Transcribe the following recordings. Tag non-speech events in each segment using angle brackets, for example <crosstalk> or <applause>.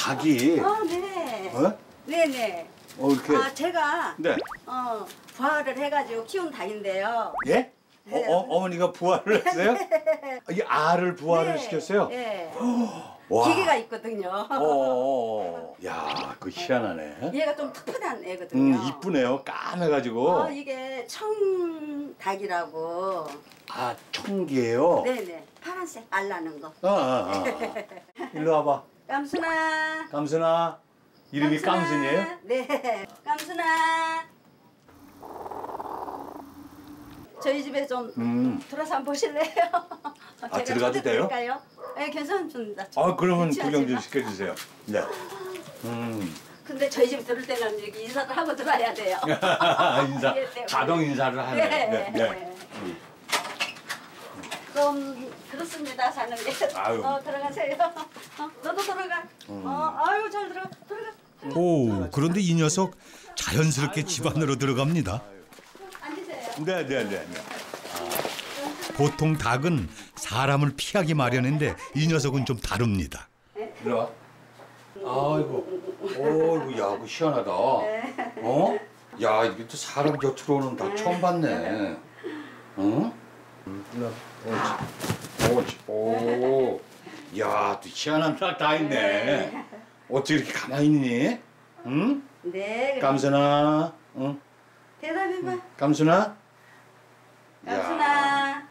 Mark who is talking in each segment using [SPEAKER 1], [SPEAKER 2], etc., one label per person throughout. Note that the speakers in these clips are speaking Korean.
[SPEAKER 1] 닭이
[SPEAKER 2] 어, 네.
[SPEAKER 1] 어?
[SPEAKER 2] 네네.
[SPEAKER 1] 어 이렇게
[SPEAKER 2] 아, 제가
[SPEAKER 1] 네.
[SPEAKER 2] 어, 부화를 해가지고 키운 닭인데요.
[SPEAKER 1] 예? 어,
[SPEAKER 2] 네.
[SPEAKER 1] 어, 어머니가 부화를 했어요? <laughs> 이 알을 부화를
[SPEAKER 2] 네.
[SPEAKER 1] 시켰어요?
[SPEAKER 2] 네. <gasps>
[SPEAKER 1] 와.
[SPEAKER 2] 기계가 있거든요.
[SPEAKER 1] 어, 어, 어. 야, 그 희한하네.
[SPEAKER 2] 얘가 좀 특별한 애거든요.
[SPEAKER 1] 음, 이쁘네요. 까매가지고.
[SPEAKER 2] 어, 이게 청닭이라고.
[SPEAKER 1] 아, 청기예요.
[SPEAKER 2] 네네. 파란색 알 나는 거.
[SPEAKER 1] 아, 아, 아. 일로 와봐.
[SPEAKER 2] 깜순아.
[SPEAKER 1] 깜순아. 이름이. 깜순이에요?
[SPEAKER 2] 네. <laughs> 깜순아. 저희 집에 좀
[SPEAKER 1] 음.
[SPEAKER 2] 들어서 한번 보실래요? <laughs> 제가
[SPEAKER 1] 들어가도 돼요?
[SPEAKER 2] 네, 괜찮습니다.
[SPEAKER 1] 아, 그러면. 구경 좀 시켜주세요. 네. 음.
[SPEAKER 2] 근데 저희 집 들을 때는 여기 인사를 하고 들어야 돼요. <laughs>
[SPEAKER 1] 인사,
[SPEAKER 2] 예, 네.
[SPEAKER 1] 자동 인사를 하네. 네. 네.
[SPEAKER 2] 좀 그렇습니다 사는 게.
[SPEAKER 1] 아유.
[SPEAKER 2] 어 들어가세요. 어, 너도 들어가.
[SPEAKER 1] 음.
[SPEAKER 2] 어 아유 잘 들어가 들어가.
[SPEAKER 3] 오, 그런데 이 녀석 자연스럽게 집 안으로 들어갑니다.
[SPEAKER 2] 앉으세요.
[SPEAKER 1] 네, 네, 네. 네.
[SPEAKER 3] 보통 닭은 사람을 피하기 마련인데 이 녀석은 좀 다릅니다.
[SPEAKER 1] 일로 와. 아이고, 어이구, 야, 그 시원하다. 어? 야, 이게 또 사람 곁으로 오는 닭 처음 봤네. 응? 일 로 와. 옳지. 옳지. 오. 야, 또 희한한 닭다 있네. 어떻게 이렇게 가만히 있니? 응?
[SPEAKER 2] 네.
[SPEAKER 1] 깜순아. 응?
[SPEAKER 2] 대답해봐.
[SPEAKER 1] 깜순아? 야,
[SPEAKER 2] 깜순아.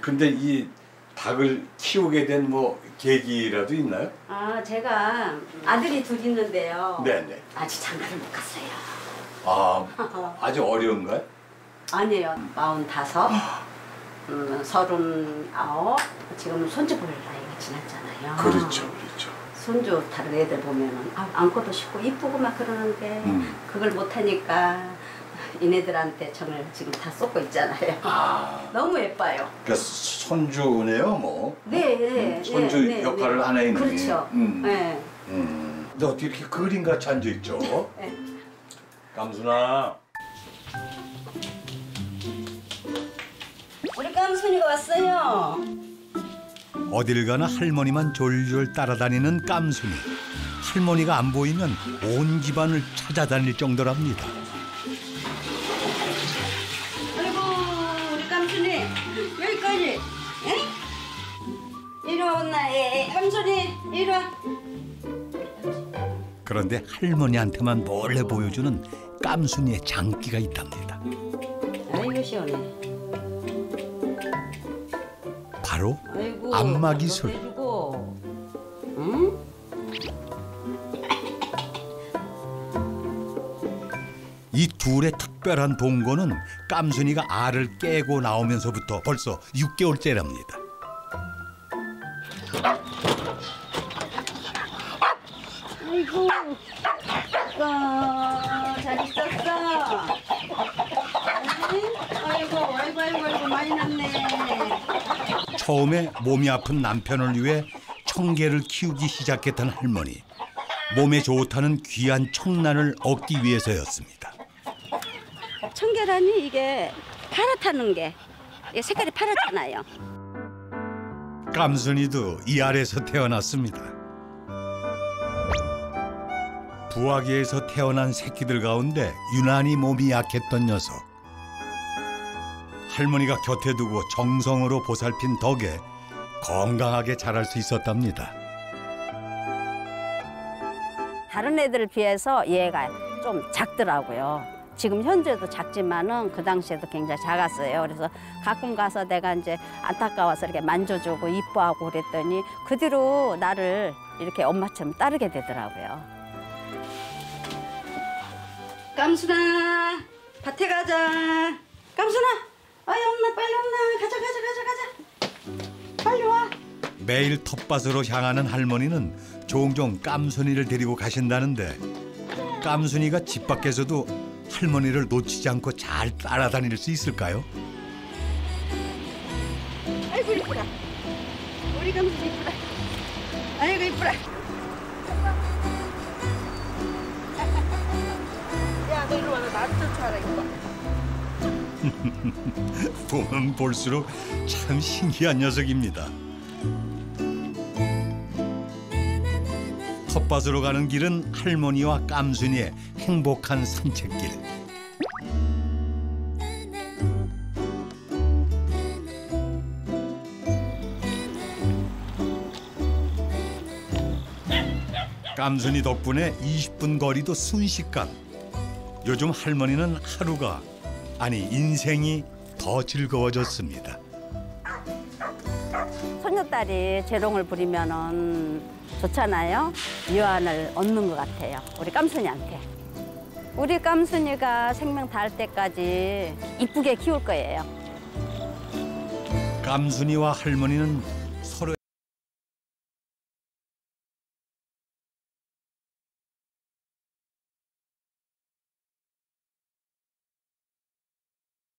[SPEAKER 1] 근데 이 닭을 키우게 된 뭐 계기라도 있나요?
[SPEAKER 2] 아 제가 아들이 둘 있는데요.
[SPEAKER 1] 네네.
[SPEAKER 2] 아직 장가를 못 갔어요.
[SPEAKER 1] 아, 아주 어려운가요?
[SPEAKER 2] 아니에요. 마흔 다섯, 음, 서른 아홉. 지금은 손주 볼 나이가 지났잖아요.
[SPEAKER 1] 그렇죠.
[SPEAKER 2] 손주 다른 애들 보면은 아, 안고도 싶고 이쁘고 막 그러는데
[SPEAKER 1] 음.
[SPEAKER 2] 그걸 못하니까 이네들한테 정을 지금 다 쏟고 있잖아요.
[SPEAKER 1] 아, <laughs>
[SPEAKER 2] 너무 예뻐요.
[SPEAKER 1] 그러니까 손주네요, 뭐.
[SPEAKER 2] 네, 네.
[SPEAKER 1] 음, 손주
[SPEAKER 2] 네, 네,
[SPEAKER 1] 역할을
[SPEAKER 2] 네.
[SPEAKER 1] 하나 있는.
[SPEAKER 2] 그렇죠.
[SPEAKER 1] 음.
[SPEAKER 2] 네.
[SPEAKER 1] 음. 근데 어떻게 이렇게 그림같이 앉아 있죠? <laughs>
[SPEAKER 2] 네.
[SPEAKER 1] 깜순아.
[SPEAKER 2] 깜순이가 왔어요.
[SPEAKER 3] 어딜 가나 할머니만 졸졸 따라다니는 깜순이. 할머니가 안 보이면 온 집안을 찾아다닐 정도랍니다.
[SPEAKER 2] 아이고 우리 깜순이 여기까지. 에? 이리 와 온나 에, 에, 깜순이 이리 와.
[SPEAKER 3] 그런데 할머니한테만 몰래 보여주는 깜순이의 장기가 있답니다.
[SPEAKER 2] 아이고 시원해.
[SPEAKER 3] 바로
[SPEAKER 2] 아이고. 너도 해주고. 응?
[SPEAKER 3] 이 둘의 특별한 동거는 깜순이가 알을 깨고 나오면서부터 벌써 6개월째랍니다.
[SPEAKER 2] 아이고. 어, 잘 있었어. 아이고, 아이고, 아이고, 아이고, 많이 났네.
[SPEAKER 3] 처음에 몸이 아픈 남편을 위해 청개를 키우기 시작했던 할머니. 몸에 좋다는 귀한 청란을 얻기 위해서였습니다.
[SPEAKER 2] 청계란이 이게 파랗다는 게 색깔이 파랗잖아요.
[SPEAKER 3] 깜순이도 이 알에서 태어났습니다. 부화기에서 태어난 새끼들 가운데 유난히 몸이 약했던 녀석. 할머니가 곁에 두고 정성으로 보살핀 덕에 건강하게 자랄 수 있었답니다.
[SPEAKER 2] 다른 애들을 비해서 얘가 좀 작더라고요. 지금 현재도 작지만은 그 당시에도 굉장히 작았어요. 그래서 가끔 가서 내가 이제 안타까워서 이렇게 만져주고 이뻐하고 그랬더니 그 뒤로 나를 이렇게 엄마처럼 따르게 되더라고요. 깜순아, 밭에 가자. 깜순아, 아이 엄마 빨리 엄마 가자 가자 가자 가자. 빨리 와.
[SPEAKER 3] 매일 텃밭으로 향하는 할머니는 종종 깜순이를 데리고 가신다는데 깜순이가 집 밖에서도 할머니를 놓치지 않고 잘 따라다닐 수 있을까요?
[SPEAKER 2] 아이고 이쁘다. 우리 감수 이쁘다. 아이고 이쁘다. 야, 너 이리 와. 너 나도 쫓아라 이거. <laughs>
[SPEAKER 3] 보면 볼수록 참 신기한 녀석입니다. 텃밭으로 가는 길은 할머니와 깜순이의 행복한 산책길. 깜순이 덕분에 20분 거리도 순식간. 요즘 할머니는 하루가 아니 인생이 더 즐거워졌습니다.
[SPEAKER 2] 손녀딸이 재롱을 부리면은 좋잖아요. 유안을 얻는 것 같아요. 우리 깜순이한테. 우리 깜순이가 생명 닿을 때까지 이쁘게 키울 거예요.
[SPEAKER 3] 깜순이와 할머니는